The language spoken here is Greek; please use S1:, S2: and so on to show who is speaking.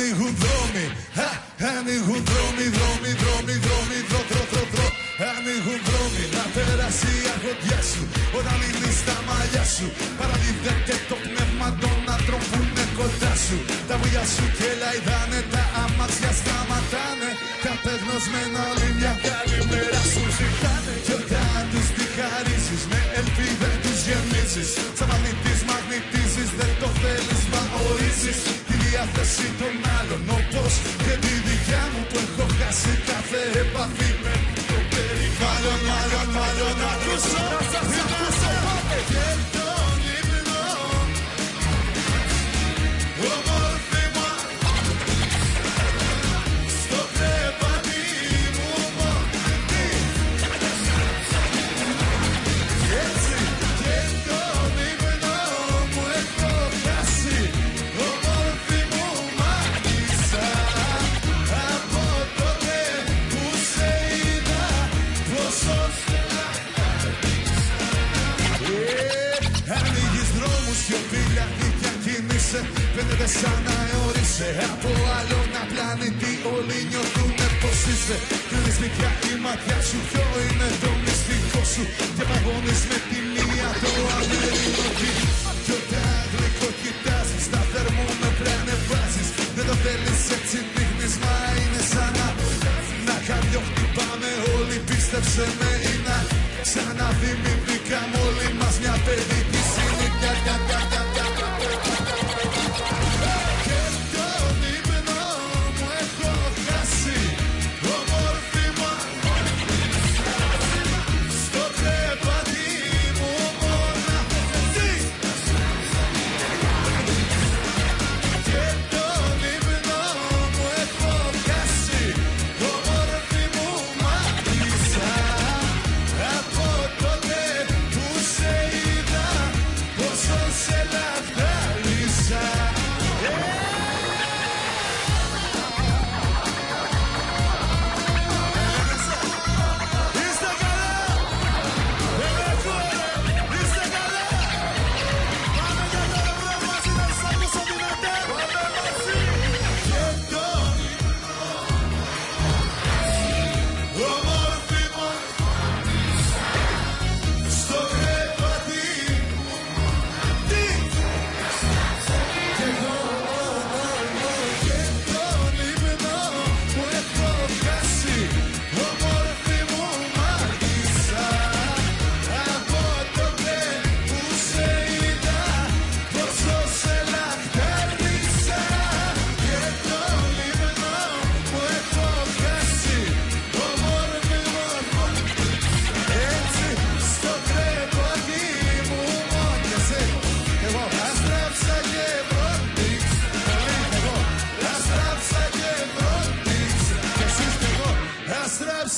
S1: Ανοίγουν δρόμοι, α, ανοίγουν δρόμοι, δρόμοι, δρόμοι, δρόμοι, δρό, δρό, δρό, δρό. Ανοίγουν δρόμοι να περάσει η αγωνιά σου Όταν είναι στα μαλλιά σου. Παραδίδεται το πνεύμα των άντρων που είναι κοντά σου. Τα βουλιά σου και λαϊδάνε, τα αμάξια σταματάνε. Κατεγνωσμένα όλη μια καλημέρα σου ζητάνε. Κι όταν τους τη χαρίσεις με ελπίδα τους γεμίσεις Σαν διάθεση των άλλων όπως και τη δικιά μου που έχω χάσει κάθε επαφή με το περιβάλλον. Μάλλον, μάλλον, να ακούσω, να ακούσω Φαίνεται σαν να αιώρησε. Από άλλο ένα πλανήτη Όλοι νιώθουνε πως είσαι. Κλείνεις μικρά η ματιά σου ποιο είναι το μυστικό σου. Και παγώνεις με τη μία το αμερινό κύριο Κι όταν γλυκό κοιτάζεις τα θερμόμετρα ανεβάζεις Δεν το θέλεις έτσι δείχνεις μα είναι σαν να Να χαμηλό χτυπάμε όλοι πίστεψε με είναι Ξαναδημιουργήκαμε όλοι μας μια παιδική